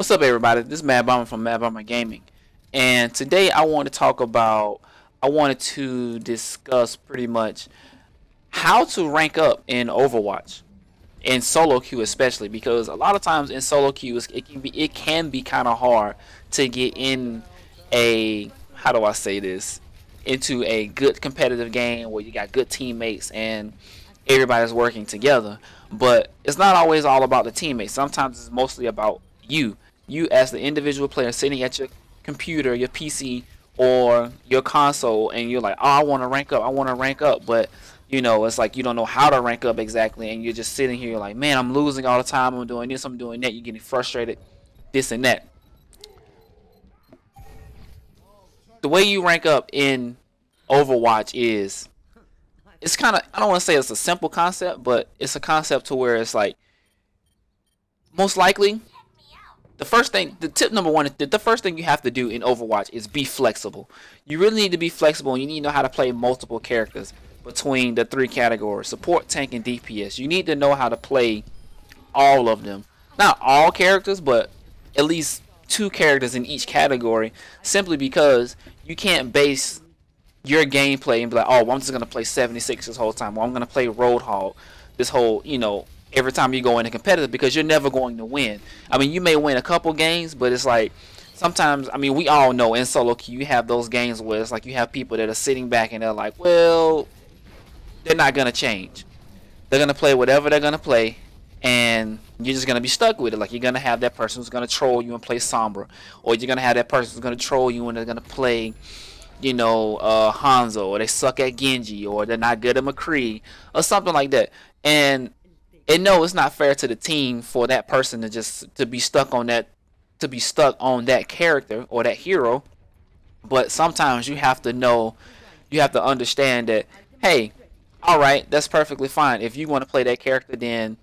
What's up, everybody? This is Mad Bomber from Mad Bomber Gaming, and today I want to talk about. I wanted to discuss pretty much how to rank up in Overwatch, in solo queue especially, because a lot of times in solo queues it can be it can be kind of hard to get in a how do I say this into a good competitive game where you got good teammates and everybody's working together. But it's not always all about the teammates. Sometimes it's mostly about you you as the individual player sitting at your computer, your PC, or your console, and you're like, oh, I want to rank up, I want to rank up, but you know, it's like you don't know how to rank up exactly, and you're just sitting here like, man, I'm losing all the time. I'm doing this, I'm doing that. You're getting frustrated, this and that. The way you rank up in Overwatch is, it's kind of, I don't want to say it's a simple concept, but it's a concept to where it's like, most likely the first thing, the tip number one, the, the first thing you have to do in Overwatch is be flexible. You really need to be flexible and you need to know how to play multiple characters between the three categories support, tank, and DPS. You need to know how to play all of them. Not all characters, but at least two characters in each category simply because you can't base your gameplay and be like, oh, well, I'm just going to play 76 this whole time. Well, I'm going to play Roadhog this whole, you know, every time you go into competitive because you're never going to win. I mean, you may win a couple games, but it's like sometimes, I mean, we all know in solo queue you have those games where it's like you have people that are sitting back and they're like, well, they're not going to change. They're going to play whatever they're going to play, and you're just going to be stuck with it. Like, you're going to have that person who's going to troll you and play Sombra, or you're going to have that person who's going to troll you and they're going to play you know, uh, Hanzo, or they suck at Genji, or they're not good at McCree, or something like that. And and no, it's not fair to the team for that person to just to be stuck on that to be stuck on that character or that hero. But sometimes you have to know, you have to understand that, hey, all right, that's perfectly fine. If you want to play that character, then,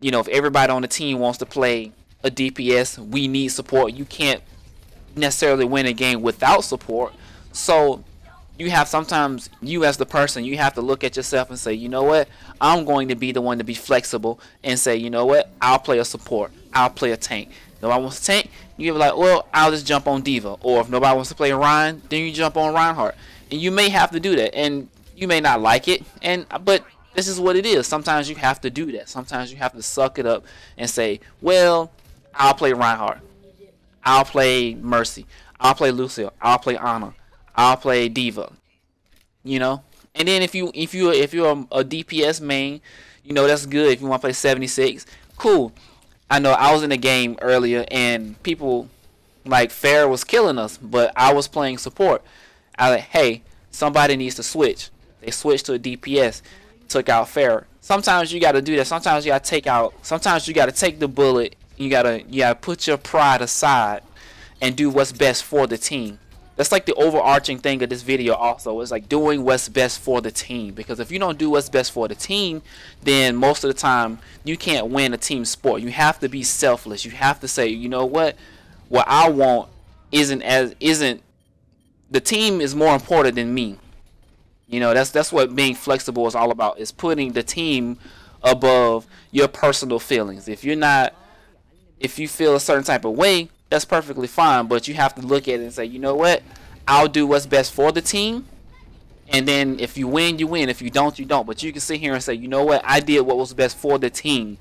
you know, if everybody on the team wants to play a DPS, we need support. You can't necessarily win a game without support. So you have sometimes you as the person you have to look at yourself and say you know what? I'm going to be the one to be flexible and say you know what? I'll play a support. I'll play a tank. Nobody wants to tank? You be like well i'll just jump on D.Va. Or if nobody wants to play Rein then you jump on reinhardt. And you may have to do that and you may not like it and but this is what it is. Sometimes you have to do that. Sometimes you have to suck it up and say well i'll play reinhardt. I'll play mercy. I'll play lucio i'll play ana I'll play D.Va. You know, and then if you if you if you're a, a DPS main, you know that's good. If you want to play 76, cool. I know I was in the game earlier and people like Pharah was killing us, but I was playing support. I like, hey, somebody needs to switch. They switched to a DPS, took out Pharah. Sometimes you got to do that. Sometimes you got to take out. Sometimes you got to take the bullet. You gotta you gotta put your pride aside and do what's best for the team that's like the overarching thing of this video also. Is like doing what's best for the team. Because if you don't do what's best for the team then most of the time you can't win a team sport. You have to be selfless. You have to say you know what? What i want isn't as isn't the team is more important than me. You know that's that's what being flexible is all about is putting the team above your personal feelings. If you're not if you feel a certain type of way that's perfectly fine. But you have to look at it and say, you know what? I'll do what's best for the team. And then if you win, you win. If you don't, you don't. But you can sit here and say, you know what? I did what was best for the team.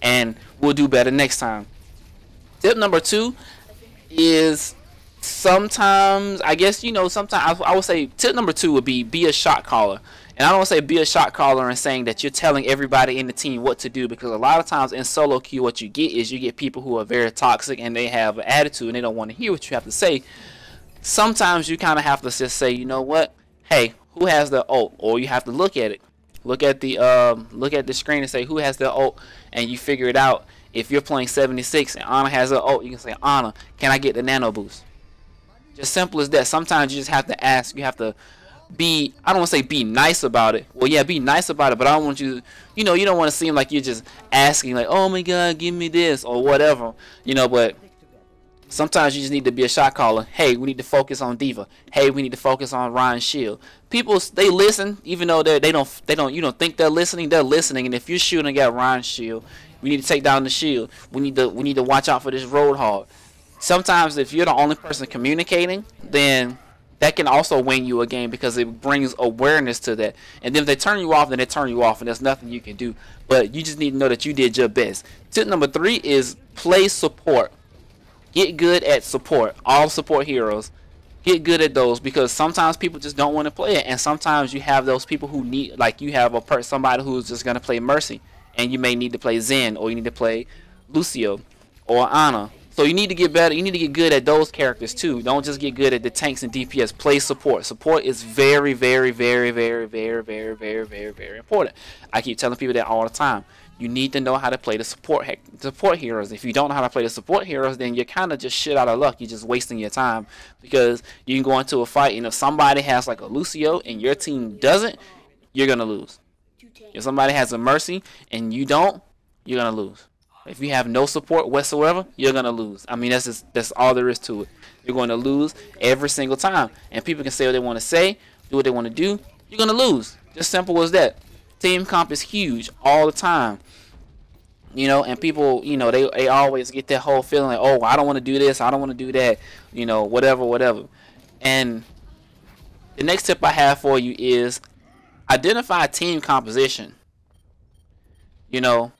And we'll do better next time. Tip number two is sometimes, I guess, you know, sometimes I, I would say tip number two would be be a shot caller. And I don't say be a shot caller and saying that you're telling everybody in the team what to do because a lot of times in solo queue, what you get is you get people who are very toxic and they have an attitude and they don't want to hear what you have to say. Sometimes you kind of have to just say, you know what? Hey, who has the ult? Or you have to look at it. Look at the um, look at the screen and say who has the ult, and you figure it out. If you're playing 76 and Ana has an ult, you can say Ana, can I get the nano boost? Just simple as that. Sometimes you just have to ask. You have to be I don't want to say be nice about it. Well, yeah, be nice about it, but I don't want you you know, you don't want to seem like you're just asking like, "Oh my god, give me this" or whatever. You know, but sometimes you just need to be a shot caller. Hey, we need to focus on D.Va. Hey, we need to focus on Rein Shield. People they listen even though they they don't they don't you don't think they're listening, they're listening and if you're shooting at Rein Shield We need to take down the shield. We need to we need to watch out for this roadhog. Sometimes if you're the only person communicating, then that can also win you a game because it brings awareness to that. And then if they turn you off, then they turn you off, and there's nothing you can do. But you just need to know that you did your best. Tip number three is play support. Get good at support. All support heroes. Get good at those because sometimes people just don't want to play it, and sometimes you have those people who need, like you have a per somebody who's just gonna play Mercy, and you may need to play Zen or you need to play Lucio or Ana so you need to get better. You need to get good at those characters too. Don't just get good at the tanks and DPS. Play support. Support is very, very, very, very, very, very, very, very, very important. I keep telling people that all the time. You need to know how to play the support support heroes. If you don't know how to play the support heroes, then you're kind of just shit out of luck. You're just wasting your time because you can go into a fight and if somebody has like a Lucio and your team doesn't, you're gonna lose. If somebody has a Mercy and you don't, you're gonna lose. If you have no support whatsoever, you're gonna lose. I mean, that's just that's all there is to it. You're going to lose every single time, and people can say what they want to say, do what they want to do. You're gonna lose. Just simple as that. Team comp is huge all the time. You know, and people, you know, they they always get that whole feeling like, oh, I don't want to do this, I don't want to do that, you know, whatever, whatever. And the next tip I have for you is identify team composition. You know,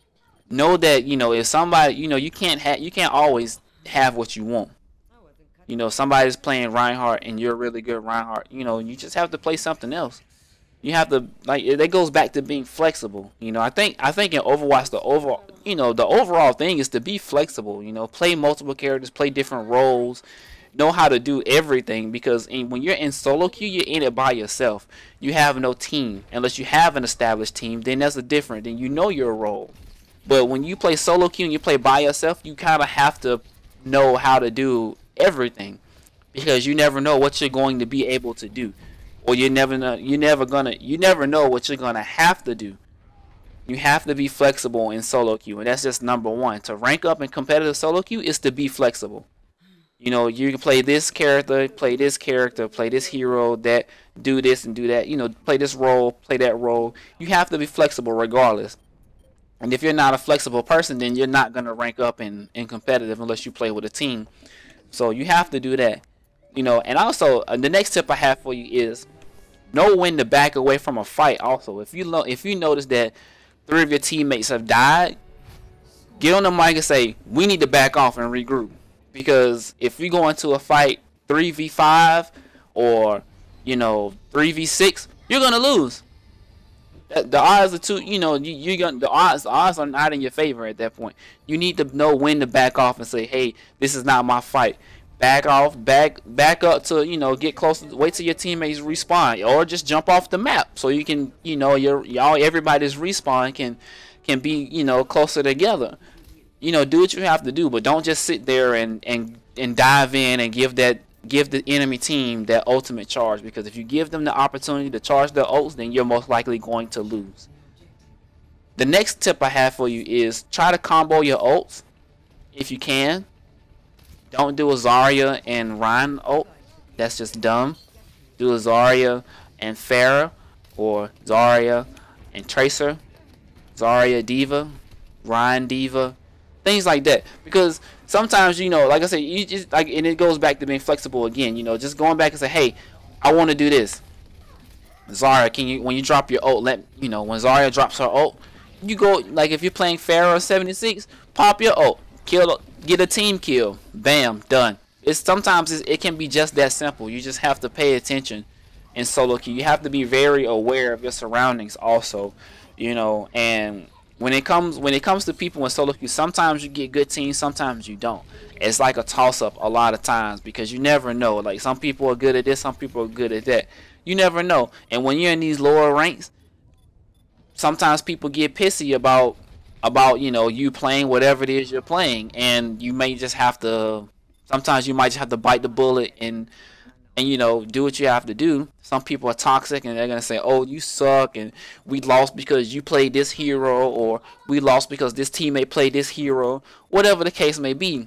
know that you know if somebody you know you can't have you can't always have what you want. You know somebody's playing Reinhardt and you're really good Reinhardt. You know you just have to play something else. You have to like that goes back to being flexible. You know I think I think in Overwatch the overall you know the overall thing is to be flexible. You know play multiple characters, play different roles know how to do everything because in, when you're in solo queue, you're in it by yourself. You have no team unless you have an established team. Then that's a different. Then you know your role. But when you play solo queue and you play by yourself, you kind of have to know how to do everything because you never know what you're going to be able to do, or you never know you never gonna you never know what you're gonna have to do. You have to be flexible in solo queue, and that's just number one. To rank up in competitive solo queue is to be flexible. You know, you can play this character, play this character, play this hero, that do this and do that. You know, play this role, play that role. You have to be flexible regardless. And if you're not a flexible person, then you're not going to rank up in, in competitive unless you play with a team. So you have to do that. You know, and also uh, the next tip I have for you is know when to back away from a fight. Also, if you if you notice that three of your teammates have died, get on the mic and say we need to back off and regroup. Because if you go into a fight three v five or you know three v six, you're gonna lose the odds are too you know you you the odds the odds are not in your favor at that point. You need to know when to back off and say hey this is not my fight. Back off back back up to you know get close wait till your teammates respawn or just jump off the map so you can you know your y'all everybody's respawn can can be you know closer together. You know do what you have to do but don't just sit there and and and dive in and give that give the enemy team that ultimate charge because if you give them the opportunity to charge their ults, then you're most likely going to lose. The next tip I have for you is try to combo your ults if you can. Don't do a Zarya and Rein ult. That's just dumb. Do a Zarya and Pharah or Zarya and Tracer. Zarya D.Va, Rein D.Va, things like that. Because sometimes you know, like I said, you just like, and it goes back to being flexible again. You know, just going back and say, hey, I want to do this. Zarya, can you when you drop your ult, let you know when Zarya drops her ult, you go like if you're playing Pharah 76, pop your ult, kill, get a team kill, bam, done. It's sometimes it's, it can be just that simple. You just have to pay attention in solo queue. You have to be very aware of your surroundings also, you know, and when it comes when it comes to people in solo queue, sometimes you get good teams, sometimes you don't. It's like a toss up a lot of times because you never know. Like some people are good at this, some people are good at that. You never know. And when you're in these lower ranks, sometimes people get pissy about about you know you playing whatever it is you're playing, and you may just have to. Sometimes you might just have to bite the bullet and and you know do what you have to do some people are toxic and they're gonna say oh you suck and we lost because you played this hero or we lost because this teammate played this hero whatever the case may be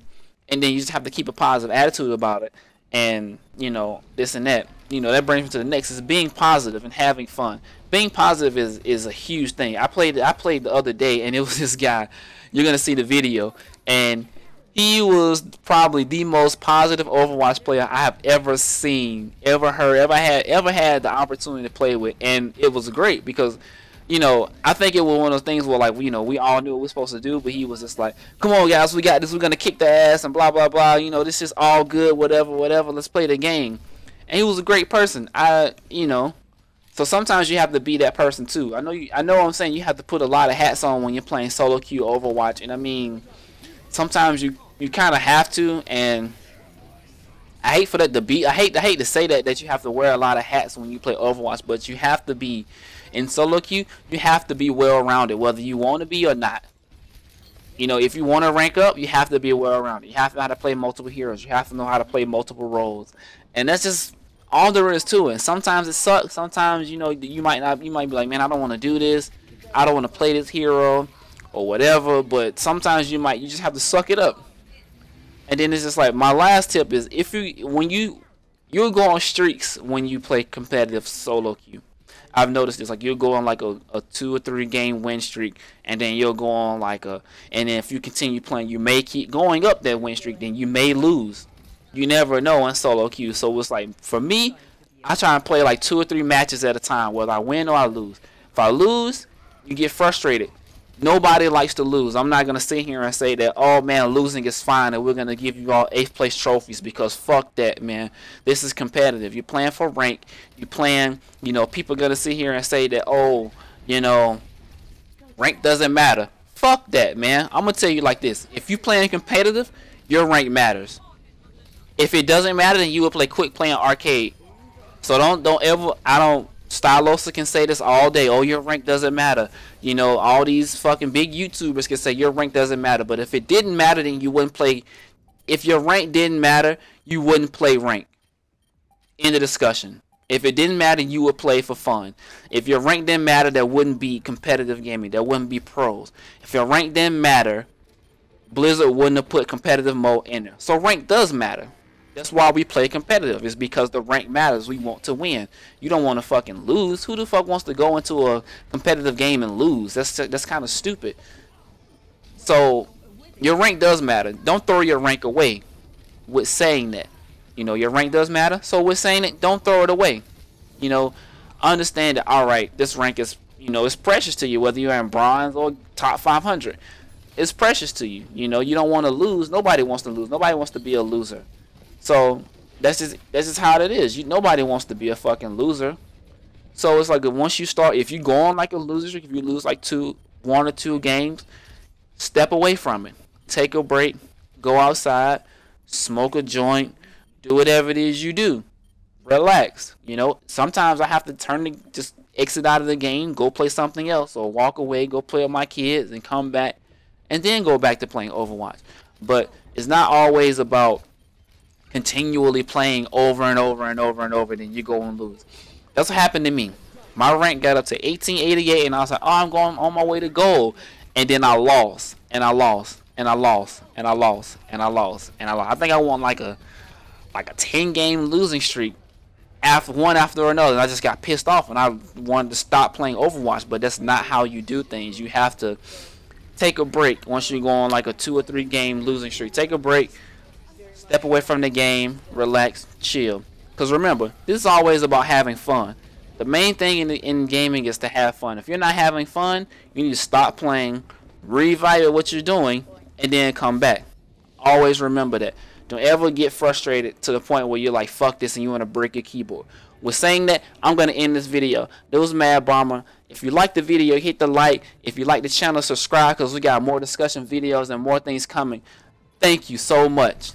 and then you just have to keep a positive attitude about it and you know this and that you know that brings me to the next is being positive and having fun. Being positive is is a huge thing. I played I played the other day and it was this guy. You're gonna see the video and he was probably the most positive Overwatch player I have ever seen, ever heard, ever had, ever had the opportunity to play with, and it was great because, you know, I think it was one of those things where like you know we all knew what we are supposed to do, but he was just like, "Come on, guys, we got this. We're gonna kick the ass and blah blah blah. You know, this is all good, whatever, whatever. Let's play the game." And he was a great person. I, you know, so sometimes you have to be that person too. I know you. I know I'm saying. You have to put a lot of hats on when you're playing solo queue Overwatch, and I mean, sometimes you you kind of have to, and I hate for that to be. I hate. I hate to say that that you have to wear a lot of hats when you play Overwatch, but you have to be in solo queue. You have to be well rounded, whether you want to be or not. You know, if you want to rank up, you have to be well rounded. You have to know how to play multiple heroes. You have to know how to play multiple roles, and that's just all there is to it. Sometimes it sucks. Sometimes you know you might not. You might be like, man, I don't want to do this. I don't want to play this hero or whatever. But sometimes you might. You just have to suck it up. And then it's just like my last tip is if you when you you'll go on streaks when you play competitive solo queue. I've noticed this like you'll go on like a, a two or three game win streak and then you'll go on like a and then if you continue playing you may keep going up that win streak then you may lose. You never know in solo queue. So it's like for me, I try and play like two or three matches at a time, whether I win or I lose. If I lose, you get frustrated nobody likes to lose. I'm not gonna sit here and say that oh man losing is fine and we're gonna give you all eighth place trophies because fuck that man. This is competitive. You're playing for rank. You playing. You know people are gonna sit here and say that oh you know rank doesn't matter. Fuck that man. I'm gonna tell you like this. If you playing competitive, your rank matters. If it doesn't matter, then you will play quick playing arcade. So don't don't ever. I don't Stylosa can say this all day. Oh, your rank doesn't matter. You know, all these fucking big YouTubers can say your rank doesn't matter. But if it didn't matter, then you wouldn't play. If your rank didn't matter, you wouldn't play rank. End of discussion. If it didn't matter, you would play for fun. If your rank didn't matter, there wouldn't be competitive gaming. There wouldn't be pros. If your rank didn't matter, Blizzard wouldn't have put competitive mode in there. So rank does matter. That's why we play competitive. It's because the rank matters. We want to win. You don't want to fucking lose. Who the fuck wants to go into a competitive game and lose? That's that's kind of stupid. So your rank does matter. Don't throw your rank away with saying that. You know, your rank does matter. So with saying it, don't throw it away. You know, understand that all right, this rank is, you know, it's precious to you whether you're in bronze or top 500. It's precious to you. You know, you don't want to lose. Nobody wants to lose. Nobody wants to be a loser. So that's just that's just how it is. You nobody wants to be a fucking loser. So it's like once you start, if you go on like a loser, if you lose like two, one or two games, step away from it. Take a break. Go outside, smoke a joint, do whatever it is you do. Relax. You know, sometimes I have to turn the just exit out of the game, go play something else, or walk away, go play with my kids, and come back, and then go back to playing Overwatch. But it's not always about continually playing over and over and over and over, then you go and lose. That's what happened to me. My rank got up to 1888, and I was like, oh, I'm going on my way to gold. And then I lost, and I lost, and I lost, and I lost, and I lost, and I lost. I think I won like a like a 10 game losing streak after one after another. And I just got pissed off, and I wanted to stop playing Overwatch. But that's not how you do things. You have to take a break once you go on like a two or three game losing streak. Take a break Step away from the game, relax, chill. Because remember, this is always about having fun. The main thing in, in gaming is to have fun. If you're not having fun, you need to stop playing, reevaluate what you're doing, and then come back. Always remember that. Don't ever get frustrated to the point where you're like, fuck this, and you want to break your keyboard. With saying that, I'm going to end this video. This was Mad Bomber. If you like the video, hit the like. If you like the channel, subscribe because we got more discussion videos and more things coming. Thank you so much.